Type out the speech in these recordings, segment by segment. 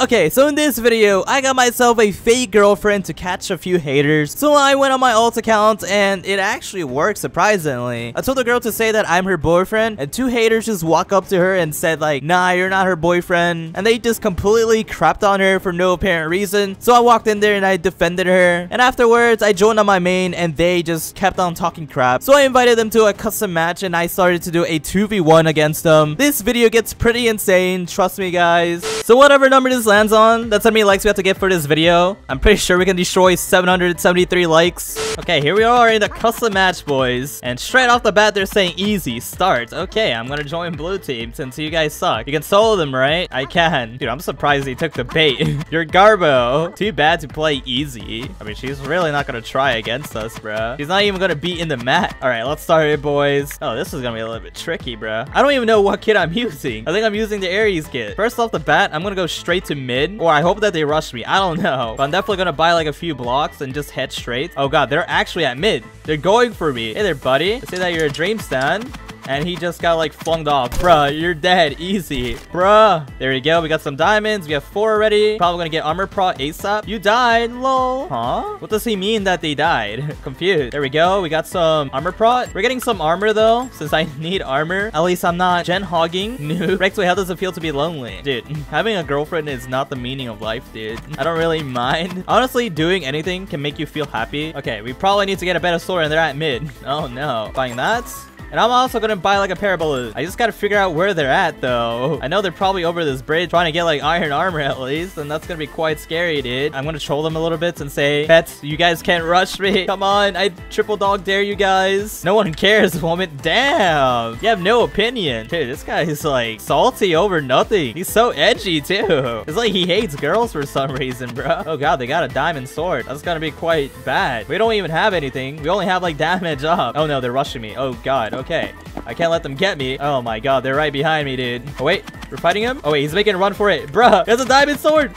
Okay, so in this video, I got myself a fake girlfriend to catch a few haters. So I went on my alt account and it actually worked surprisingly. I told the girl to say that I'm her boyfriend and two haters just walk up to her and said like, nah, you're not her boyfriend. And they just completely crapped on her for no apparent reason. So I walked in there and I defended her. And afterwards, I joined on my main and they just kept on talking crap. So I invited them to a custom match and I started to do a 2v1 against them. This video gets pretty insane, trust me guys. So whatever number this lands on, that's how many likes we have to get for this video. I'm pretty sure we can destroy 773 likes. Okay, here we are in the custom match, boys. And straight off the bat, they're saying easy, start. Okay, I'm gonna join blue team since you guys suck. You can solo them, right? I can. Dude, I'm surprised he took the bait. You're Garbo. Too bad to play easy. I mean, she's really not gonna try against us, bro. She's not even gonna be in the mat. All right, let's start it, boys. Oh, this is gonna be a little bit tricky, bro. I don't even know what kit I'm using. I think I'm using the Ares kit. First off the bat, I'm gonna go straight to mid, or I hope that they rush me. I don't know, but I'm definitely gonna buy like a few blocks and just head straight. Oh god, they're actually at mid. They're going for me. Hey there, buddy. Let's say that you're a dream stand and he just got like flung off. Bruh, you're dead. Easy. Bruh. There we go. We got some diamonds. We have four already. Probably gonna get armor pro ASAP. You died. Lol. Huh? What does he mean that they died? Confused. There we go. We got some armor pro. We're getting some armor though, since I need armor. At least I'm not gen hogging. Noob. Rektway, how does it feel to be lonely? Dude, having a girlfriend is not the meaning of life, dude. I don't really mind. Honestly, doing anything can make you feel happy. Okay, we probably need to get a better sword and they're at mid. Oh no. Buying that? And I'm also gonna buy like a pair of bullets. I just gotta figure out where they're at though. I know they're probably over this bridge trying to get like iron armor at least. And that's gonna be quite scary, dude. I'm gonna troll them a little bit and say, Pets, you guys can't rush me. Come on, I triple dog dare you guys. No one cares, woman. Damn. You have no opinion. Dude, this guy is like salty over nothing. He's so edgy too. It's like he hates girls for some reason, bro. Oh god, they got a diamond sword. That's gonna be quite bad. We don't even have anything. We only have like damage up. Oh no, they're rushing me. Oh god. Okay. I can't let them get me. Oh my god, they're right behind me, dude. Oh wait, we're fighting him? Oh wait, he's making a run for it. Bruh, he has a diamond sword.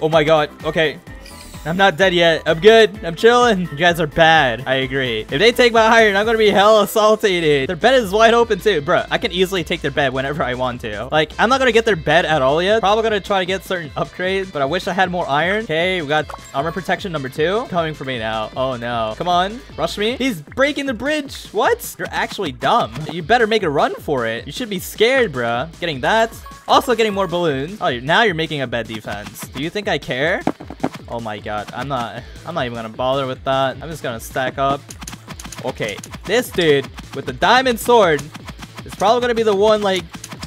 Oh my god. Okay. I'm not dead yet. I'm good. I'm chilling. You guys are bad. I agree. If they take my iron, I'm gonna be hella salty, dude. Their bed is wide open too. Bro, I can easily take their bed whenever I want to. Like, I'm not gonna get their bed at all yet. Probably gonna try to get certain upgrades, but I wish I had more iron. Okay, we got armor protection number two coming for me now. Oh no. Come on. Rush me. He's breaking the bridge. What? You're actually dumb. You better make a run for it. You should be scared, bruh. Getting that. Also getting more balloons. Oh, now you're making a bed defense. Do you think I care? Oh my god, I'm not I'm not even gonna bother with that. I'm just gonna stack up. Okay, this dude with the diamond sword is probably gonna be the one like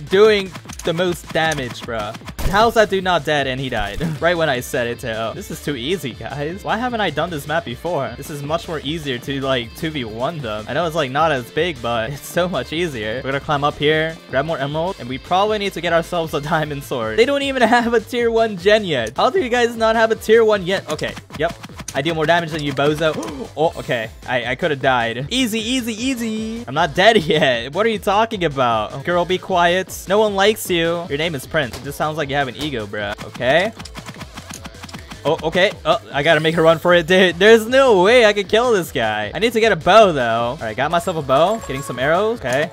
doing the most damage, bruh. How's that dude not dead and he died? right when I said it too. Oh, this is too easy, guys. Why haven't I done this map before? This is much more easier to like 2v1 them. I know it's like not as big, but it's so much easier. We're gonna climb up here, grab more emerald, and we probably need to get ourselves a diamond sword. They don't even have a tier 1 gen yet. How do you guys not have a tier 1 yet? Okay, yep. I deal more damage than you, bozo. oh, okay. I, I could have died. Easy, easy, easy. I'm not dead yet. What are you talking about? Girl, be quiet. No one likes you. Your name is Prince. It just sounds like you have an ego, bro. Okay. Oh, okay. Oh, I gotta make a run for it, dude. There's no way I can kill this guy. I need to get a bow, though. All right, got myself a bow. Getting some arrows. Okay.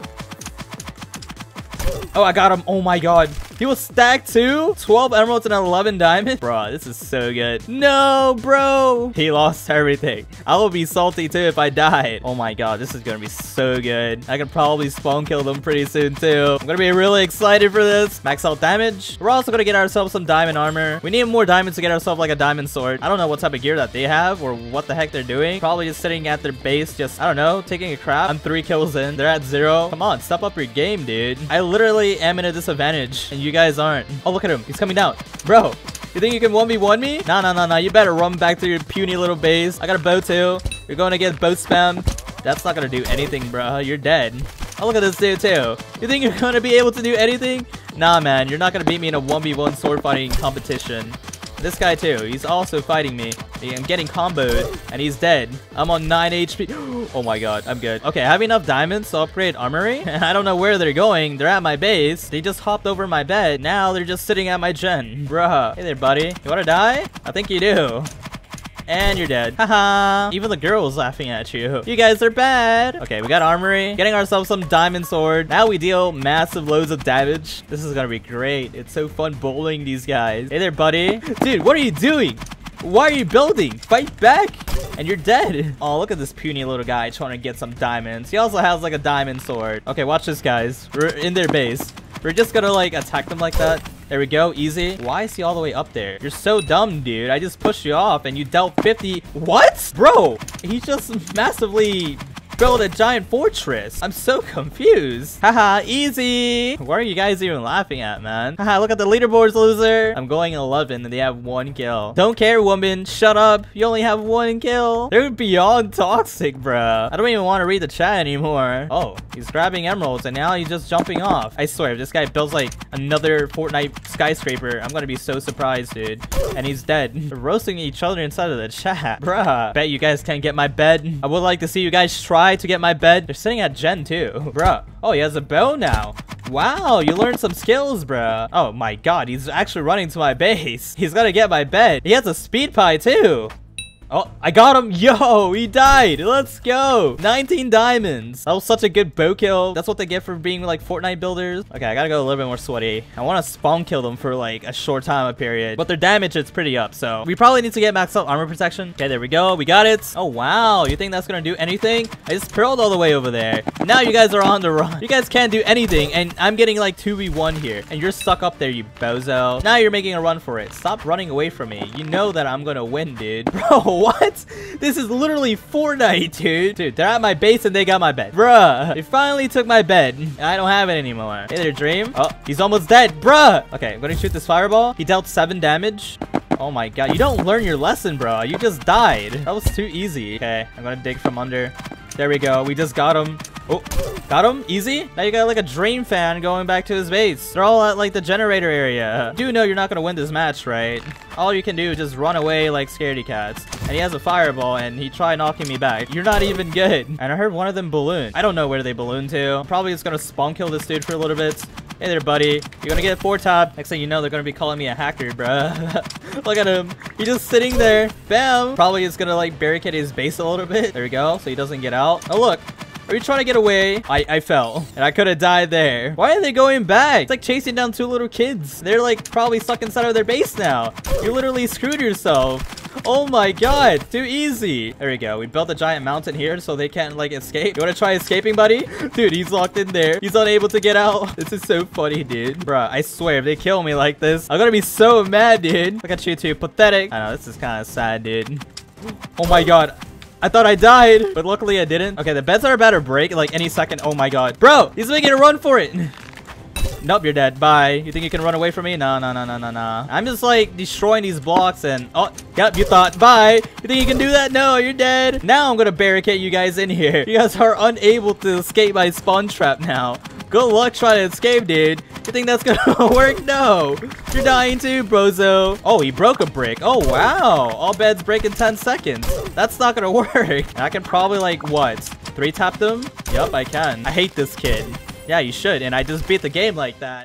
Oh, I got him. Oh my god. He will stack too? 12 emeralds and 11 diamonds? Bro, this is so good. No, bro. He lost everything. I will be salty too if I died. Oh my god, this is gonna be so good. I can probably spawn kill them pretty soon too. I'm gonna be really excited for this. Max out damage. We're also gonna get ourselves some diamond armor. We need more diamonds to get ourselves like a diamond sword. I don't know what type of gear that they have or what the heck they're doing. Probably just sitting at their base, just, I don't know, taking a crap. I'm three kills in. They're at zero. Come on, step up your game, dude. I literally am in a disadvantage and you guys aren't. Oh, look at him. He's coming down. Bro, you think you can 1v1 me? Nah, nah, nah, nah. You better run back to your puny little base. I got a bow too. You're going to get bow spam. That's not going to do anything, bro. You're dead. Oh, look at this dude too. You think you're going to be able to do anything? Nah, man. You're not going to beat me in a 1v1 sword fighting competition. This guy too, he's also fighting me. I'm getting comboed, and he's dead. I'm on 9 HP. oh my god, I'm good. Okay, I have enough diamonds to upgrade armory. I don't know where they're going. They're at my base. They just hopped over my bed. Now they're just sitting at my gen. Bruh. Hey there, buddy. You wanna die? I think you do. And you're dead. Haha. Even the girl was laughing at you. You guys are bad. Okay, we got armory. Getting ourselves some diamond sword. Now we deal massive loads of damage. This is gonna be great. It's so fun bowling these guys. Hey there, buddy. Dude, what are you doing? Why are you building? Fight back! And you're dead. Oh, look at this puny little guy trying to get some diamonds. He also has like a diamond sword. Okay, watch this, guys. We're in their base. We're just gonna like attack them like that. There we go, easy. Why is he all the way up there? You're so dumb, dude. I just pushed you off and you dealt 50. What? Bro, he just massively build a giant fortress. I'm so confused. Haha, easy. What are you guys even laughing at, man? Haha, look at the leaderboards, loser. I'm going 11 and they have one kill. Don't care, woman. Shut up. You only have one kill. They're beyond toxic, bro. I don't even want to read the chat anymore. Oh, he's grabbing emeralds and now he's just jumping off. I swear, if this guy builds like another Fortnite skyscraper, I'm gonna be so surprised, dude. And he's dead. They're roasting each other inside of the chat. Bruh. Bet you guys can't get my bed. I would like to see you guys try try to get my bed. They're sitting at Gen too. Bruh. Oh, he has a bow now. Wow, you learned some skills, bruh. Oh my god, he's actually running to my base. He's gonna get my bed. He has a speed pie too. Oh, I got him. Yo, he died. Let's go. 19 diamonds. That was such a good bow kill. That's what they get for being like Fortnite builders. Okay, I gotta go a little bit more sweaty. I want to spawn kill them for like a short time period. But their damage is pretty up, so we probably need to get max up armor protection. Okay, there we go. We got it. Oh, wow. You think that's gonna do anything? I just pearled all the way over there. Now you guys are on the run. You guys can't do anything, and I'm getting like 2v1 here. And you're stuck up there, you bozo. Now you're making a run for it. Stop running away from me. You know that I'm gonna win, dude. Bro, what? This is literally Fortnite, dude. Dude, they're at my base and they got my bed. Bruh. They finally took my bed. I don't have it anymore. Hey there, Dream. Oh, he's almost dead. Bruh. Okay, I'm gonna shoot this fireball. He dealt seven damage. Oh my god, you don't learn your lesson, bro. You just died. That was too easy. Okay, I'm gonna dig from under. There we go. We just got him. Oh, got him? Easy? Now you got like a Dream fan going back to his base. They're all at like the generator area. You do know you're not gonna win this match, right? All you can do is just run away like scaredy cats. And he has a fireball and he tried knocking me back. You're not even good. And I heard one of them balloon. I don't know where they balloon to. I'm probably just gonna spawn kill this dude for a little bit. Hey there, buddy. You're gonna get four top. Next thing you know, they're gonna be calling me a hacker, bruh. Look at him. He's just sitting there. Bam. Probably is gonna like barricade his base a little bit. There we go. So he doesn't get out. Oh, look. Are you trying to get away? I, I fell. And I could have died there. Why are they going back? It's like chasing down two little kids. They're like probably stuck inside of their base now. You literally screwed yourself. Oh my god, too easy. There we go. We built a giant mountain here so they can't like escape. You want to try escaping, buddy? Dude, he's locked in there. He's unable to get out. This is so funny, dude. Bruh, I swear, if they kill me like this, I'm gonna be so mad, dude. Look at you two. Pathetic. I know, this is kind of sad, dude. Oh my god. I thought I died, but luckily I didn't. Okay, the beds are about to break like any second. Oh my god. Bro, he's making a run for it. Nope, you're dead. Bye. You think you can run away from me? No, no, no, no, no, no. I'm just like destroying these blocks and... Oh, yep, you thought. Bye. You think you can do that? No, you're dead. Now I'm gonna barricade you guys in here. You guys are unable to escape my spawn trap now. Good luck trying to escape, dude. You think that's gonna work? No. You're dying too, brozo. Oh, he broke a brick. Oh, wow. All beds break in 10 seconds. That's not gonna work. I can probably, like, what? Three tap them? Yep, I can. I hate this kid. Yeah, you should, and I just beat the game like that.